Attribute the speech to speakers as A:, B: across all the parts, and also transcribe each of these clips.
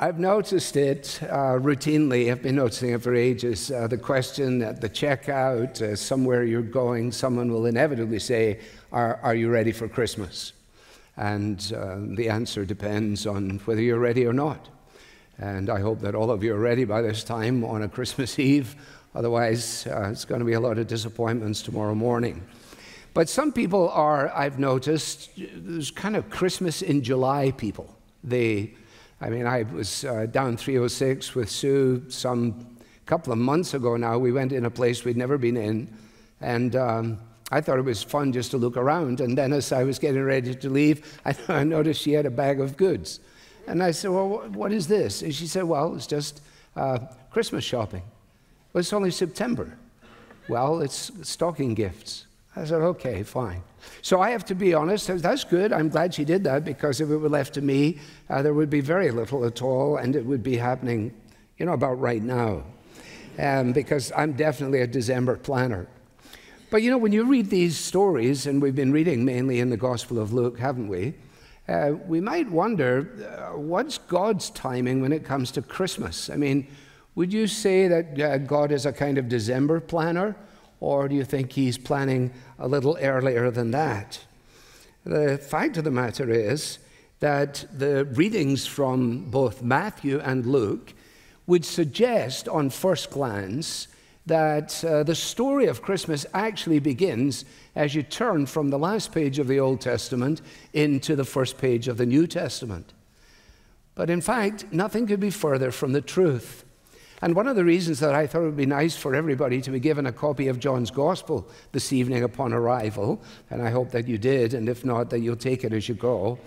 A: I've noticed it uh, routinely. I've been noticing it for ages. Uh, the question at the checkout, uh, somewhere you're going, someone will inevitably say, Are, are you ready for Christmas? And uh, the answer depends on whether you're ready or not. And I hope that all of you are ready by this time on a Christmas Eve. Otherwise, uh, it's going to be a lot of disappointments tomorrow morning. But some people are, I've noticed, there's kind of Christmas in July people. They I mean, I was uh, down 306 with Sue some couple of months ago now. We went in a place we'd never been in, and um, I thought it was fun just to look around. And then as I was getting ready to leave, I, I noticed she had a bag of goods. And I said, Well, what is this? And she said, Well, it's just uh, Christmas shopping. Well, it's only September. Well, it's stocking gifts. I said, okay, fine. So I have to be honest. That's good. I'm glad she did that because if it were left to me, uh, there would be very little at all, and it would be happening, you know, about right now. Um, because I'm definitely a December planner. But you know, when you read these stories, and we've been reading mainly in the Gospel of Luke, haven't we? Uh, we might wonder uh, what's God's timing when it comes to Christmas? I mean, would you say that uh, God is a kind of December planner? Or do you think he's planning a little earlier than that? The fact of the matter is that the readings from both Matthew and Luke would suggest, on first glance, that uh, the story of Christmas actually begins as you turn from the last page of the Old Testament into the first page of the New Testament. But in fact, nothing could be further from the truth. And one of the reasons that I thought it would be nice for everybody to be given a copy of John's Gospel this evening upon arrival, and I hope that you did, and if not, that you'll take it as you go,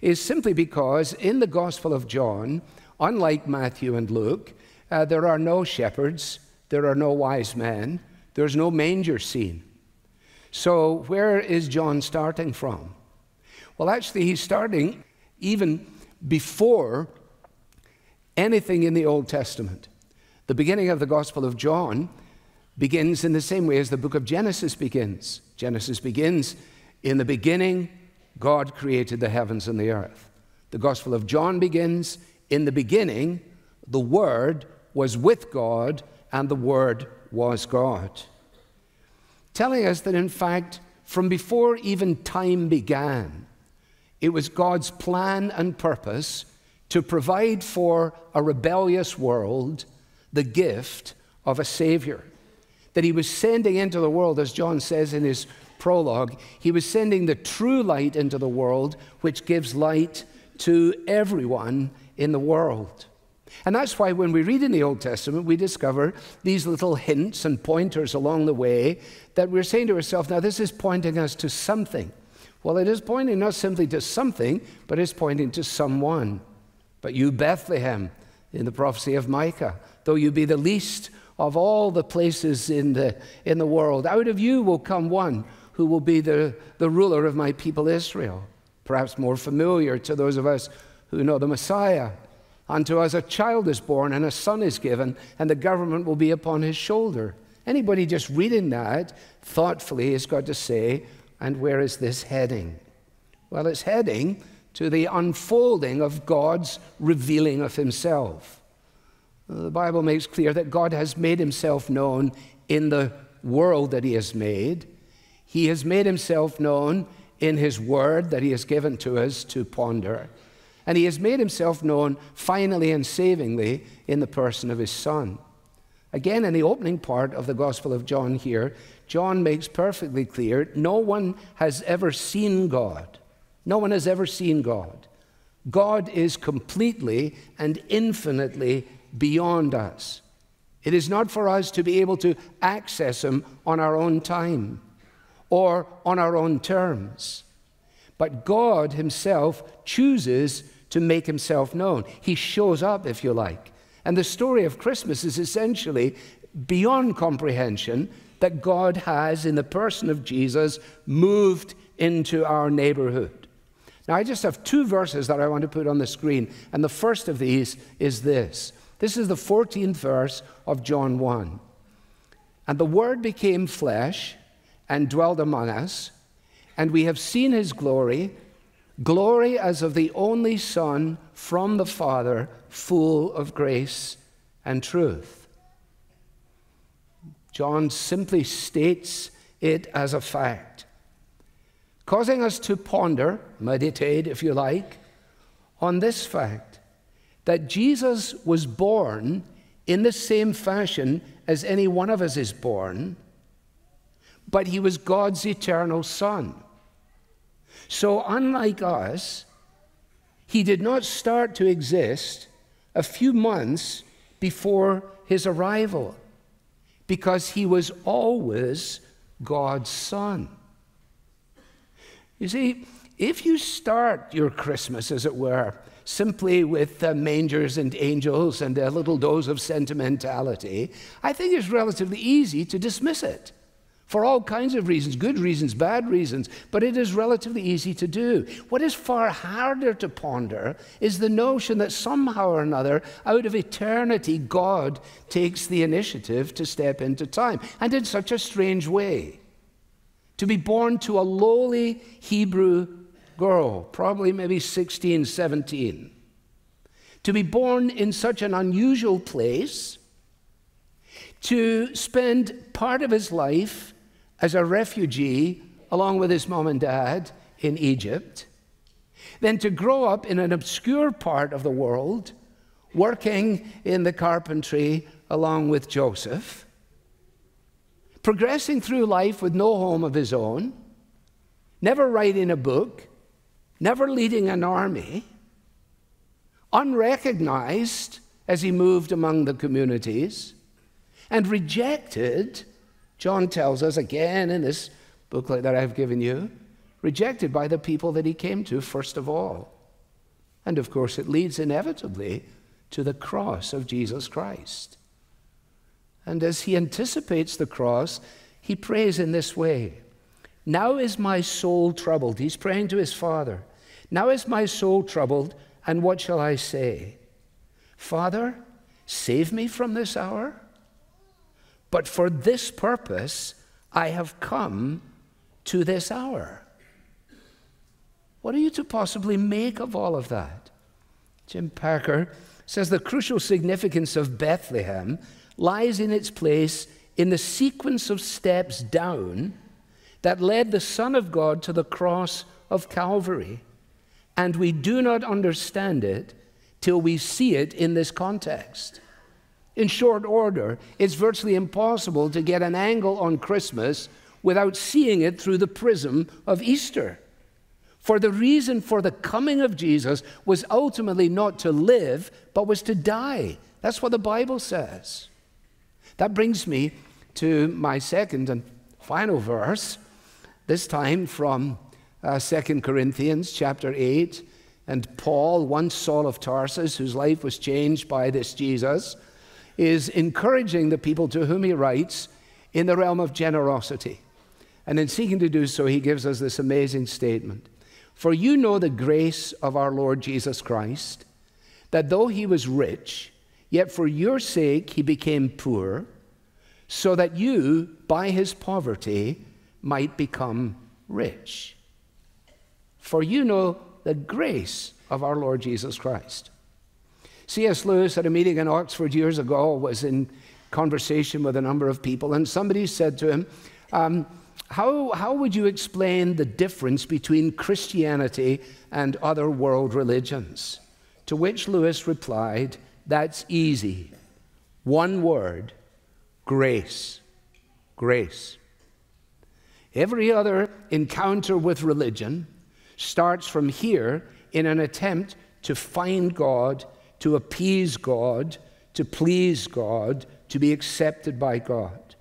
A: is simply because in the Gospel of John, unlike Matthew and Luke, uh, there are no shepherds, there are no wise men, there's no manger scene. So, where is John starting from? Well, actually, he's starting even before anything in the Old Testament. The beginning of the Gospel of John begins in the same way as the book of Genesis begins. Genesis begins in the beginning, God created the heavens and the earth. The Gospel of John begins in the beginning, the Word was with God, and the Word was God. Telling us that, in fact, from before even time began, it was God's plan and purpose to provide for a rebellious world the gift of a Savior. That he was sending into the world, as John says in his prologue, he was sending the true light into the world, which gives light to everyone in the world. And that's why when we read in the Old Testament, we discover these little hints and pointers along the way that we're saying to ourselves, now this is pointing us to something. Well, it is pointing not simply to something, but it's pointing to someone. But you, Bethlehem, in the prophecy of Micah, though you be the least of all the places in the, in the world, out of you will come one who will be the, the ruler of my people Israel. Perhaps more familiar to those of us who know the Messiah. Unto us a child is born and a son is given, and the government will be upon his shoulder. Anybody just reading that thoughtfully has got to say, and where is this heading? Well, it's heading to the unfolding of God's revealing of himself. Uh, the Bible makes clear that God has made himself known in the world that he has made. He has made himself known in his word that he has given to us to ponder. And he has made himself known finally and savingly in the person of his Son. Again, in the opening part of the Gospel of John here, John makes perfectly clear no one has ever seen God. No one has ever seen God. God is completely and infinitely beyond us. It is not for us to be able to access Him on our own time or on our own terms. But God Himself chooses to make Himself known. He shows up, if you like. And the story of Christmas is essentially beyond comprehension that God has, in the person of Jesus, moved into our neighborhood. Now, I just have two verses that I want to put on the screen, and the first of these is this this is the 14th verse of John 1. And the Word became flesh and dwelled among us, and we have seen his glory, glory as of the only Son from the Father, full of grace and truth. John simply states it as a fact, causing us to ponder, meditate, if you like, on this fact that Jesus was born in the same fashion as any one of us is born, but he was God's eternal Son. So, unlike us, he did not start to exist a few months before his arrival because he was always God's Son. You see, if you start your Christmas, as it were, simply with uh, mangers and angels and a little dose of sentimentality, I think it's relatively easy to dismiss it for all kinds of reasons good reasons, bad reasons, but it is relatively easy to do. What is far harder to ponder is the notion that somehow or another, out of eternity, God takes the initiative to step into time, and in such a strange way. To be born to a lowly Hebrew girl, probably maybe 16, 17. To be born in such an unusual place, to spend part of his life as a refugee along with his mom and dad in Egypt, then to grow up in an obscure part of the world, working in the carpentry along with Joseph, progressing through life with no home of his own, never writing a book, never leading an army, unrecognized as he moved among the communities, and rejected John tells us again in this booklet that I've given you, rejected by the people that he came to first of all. And of course, it leads inevitably to the cross of Jesus Christ. And as he anticipates the cross, he prays in this way Now is my soul troubled. He's praying to his Father. Now is my soul troubled, and what shall I say? Father, save me from this hour? But for this purpose I have come to this hour. What are you to possibly make of all of that? Jim Packer says the crucial significance of Bethlehem lies in its place in the sequence of steps down that led the Son of God to the cross of Calvary. And we do not understand it till we see it in this context in short order. It's virtually impossible to get an angle on Christmas without seeing it through the prism of Easter. For the reason for the coming of Jesus was ultimately not to live, but was to die. That's what the Bible says. That brings me to my second and final verse, this time from uh, 2 Corinthians chapter 8. And Paul, once Saul of Tarsus, whose life was changed by this Jesus, is encouraging the people to whom he writes in the realm of generosity. And in seeking to do so, he gives us this amazing statement For you know the grace of our Lord Jesus Christ, that though he was rich, yet for your sake he became poor, so that you, by his poverty, might become rich. For you know the grace of our Lord Jesus Christ. C.S. Lewis, at a meeting in Oxford years ago, was in conversation with a number of people, and somebody said to him, um, how, how would you explain the difference between Christianity and other world religions? To which Lewis replied, That's easy. One word grace. Grace. Every other encounter with religion starts from here in an attempt to find God to appease God, to please God, to be accepted by God.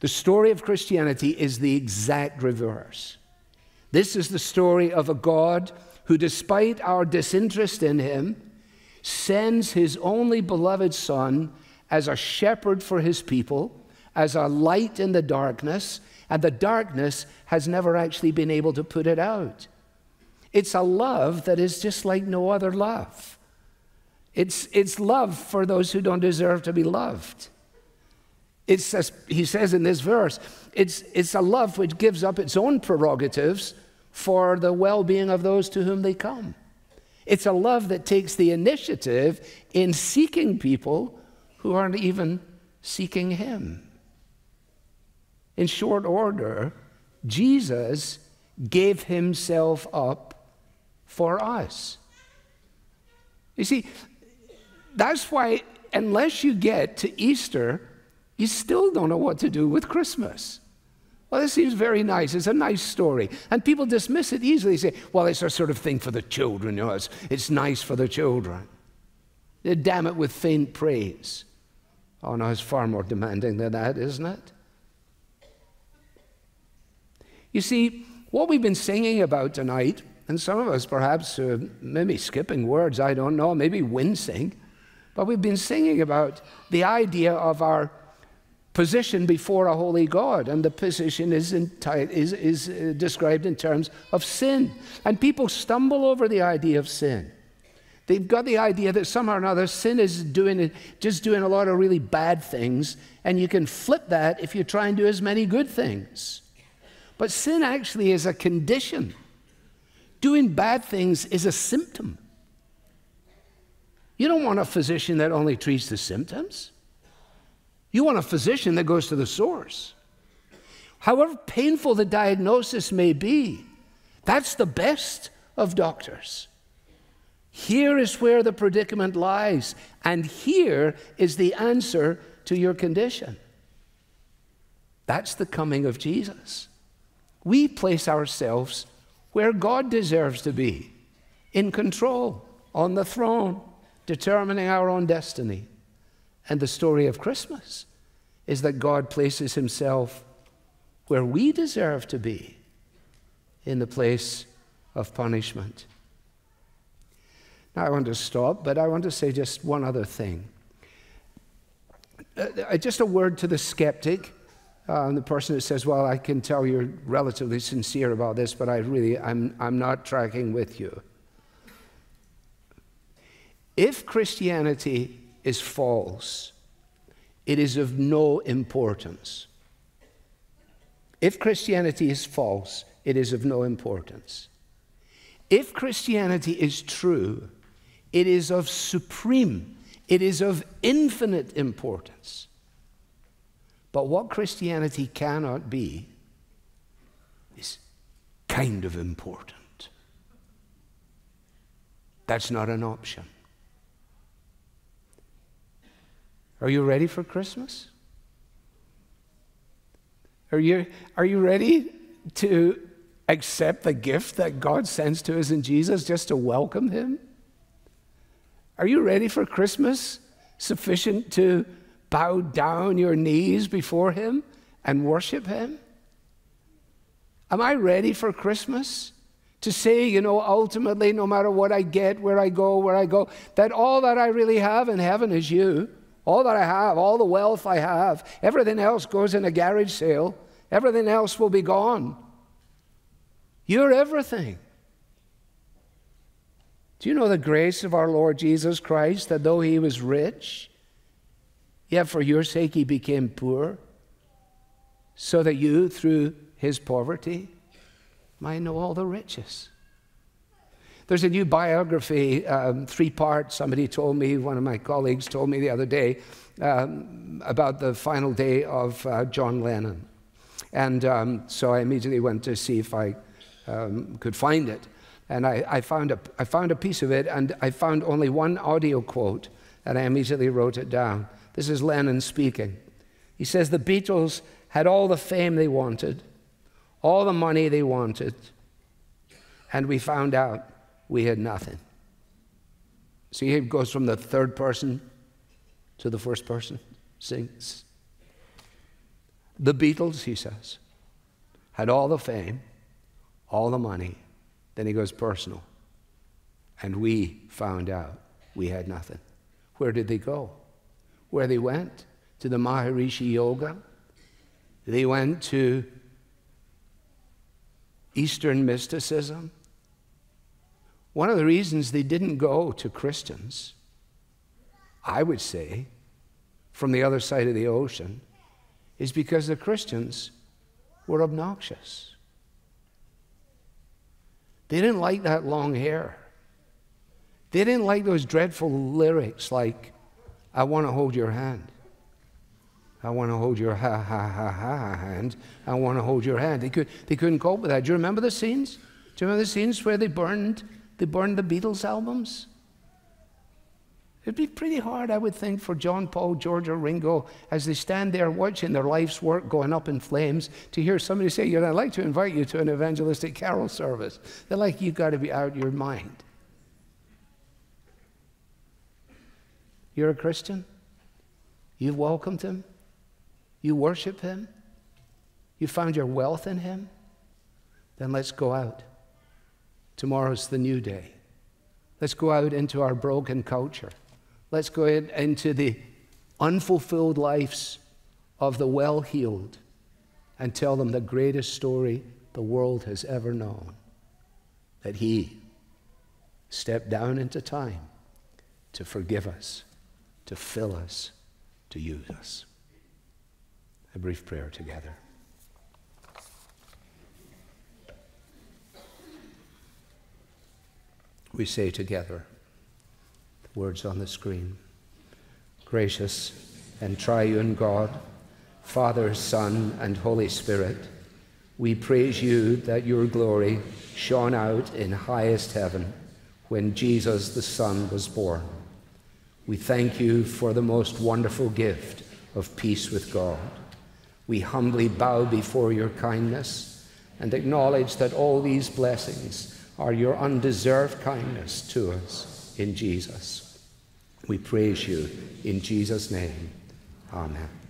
A: The story of Christianity is the exact reverse. This is the story of a God who, despite our disinterest in him, sends his only beloved Son as a shepherd for his people, as a light in the darkness, and the darkness has never actually been able to put it out. It's a love that is just like no other love. It's, it's love for those who don't deserve to be loved. It's, as he says in this verse, it's, it's a love which gives up its own prerogatives for the well being of those to whom they come. It's a love that takes the initiative in seeking people who aren't even seeking Him. In short order, Jesus gave Himself up for us. You see, that's why, unless you get to Easter, you still don't know what to do with Christmas. Well, this seems very nice. It's a nice story. And people dismiss it easily. Say, well, it's a sort of thing for the children. You know, it's, it's nice for the children. They damn it with faint praise. Oh, no, it's far more demanding than that, isn't it? You see, what we've been singing about tonight, and some of us perhaps uh, maybe skipping words, I don't know, maybe wincing, but we've been singing about the idea of our position before a holy God, and the position is, is, is uh, described in terms of sin. And people stumble over the idea of sin. They've got the idea that somehow or another sin is doing just doing a lot of really bad things, and you can flip that if you try and do as many good things. But sin actually is a condition. Doing bad things is a symptom. You don't want a physician that only treats the symptoms. You want a physician that goes to the source. However painful the diagnosis may be, that's the best of doctors. Here is where the predicament lies, and here is the answer to your condition. That's the coming of Jesus. We place ourselves where God deserves to be in control, on the throne, determining our own destiny. And the story of Christmas is that God places himself where we deserve to be in the place of punishment. Now, I want to stop, but I want to say just one other thing. Uh, uh just a word to the skeptic, uh, the person that says, Well, I can tell you're relatively sincere about this, but I really, I'm, I'm not tracking with you. If Christianity is false, it is of no importance. If Christianity is false, it is of no importance. If Christianity is true, it is of supreme, it is of infinite importance. But what Christianity cannot be is kind of important. That's not an option. Are you ready for Christmas? Are you, are you ready to accept the gift that God sends to us in Jesus just to welcome Him? Are you ready for Christmas sufficient to bow down your knees before Him and worship Him? Am I ready for Christmas? To say, you know, ultimately, no matter what I get, where I go, where I go, that all that I really have in heaven is you. All that I have, all the wealth I have, everything else goes in a garage sale. Everything else will be gone. You're everything. Do you know the grace of our Lord Jesus Christ that though he was rich, yet for your sake he became poor, so that you, through his poverty, might know all the riches? There's a new biography, um, three parts. Somebody told me, one of my colleagues told me the other day um, about the final day of uh, John Lennon. And um, so I immediately went to see if I um, could find it. And I, I, found a, I found a piece of it, and I found only one audio quote, and I immediately wrote it down. This is Lennon speaking. He says, The Beatles had all the fame they wanted, all the money they wanted, and we found out we had nothing. See, he goes from the third person to the first person, sings. The Beatles, he says, had all the fame, all the money. Then he goes personal. And we found out we had nothing. Where did they go? Where they went? To the Maharishi Yogi. They went to Eastern mysticism. One of the reasons they didn't go to Christians, I would say, from the other side of the ocean, is because the Christians were obnoxious. They didn't like that long hair. They didn't like those dreadful lyrics like, I want to hold your hand. I want to hold your ha ha ha ha hand. I want to hold your hand. They, could, they couldn't cope with that. Do you remember the scenes? Do you remember the scenes where they burned, they burned the Beatles albums? It'd be pretty hard, I would think, for John, Paul, George, or Ringo, as they stand there watching their life's work going up in flames, to hear somebody say, you know, I'd like to invite you to an evangelistic carol service. They're like, you've got to be out of your mind. You're a Christian? You've welcomed him? You worship him? You found your wealth in him? Then let's go out. Tomorrow's the new day. Let's go out into our broken culture. Let's go into the unfulfilled lives of the well heeled and tell them the greatest story the world has ever known that He stepped down into time to forgive us, to fill us, to use us. A brief prayer together. We say together, words on the screen. Gracious and triune God, Father, Son, and Holy Spirit, we praise you that your glory shone out in highest heaven when Jesus the Son was born. We thank you for the most wonderful gift of peace with God. We humbly bow before your kindness and acknowledge that all these blessings are your undeserved kindness to us in Jesus. We praise you in Jesus' name. Amen.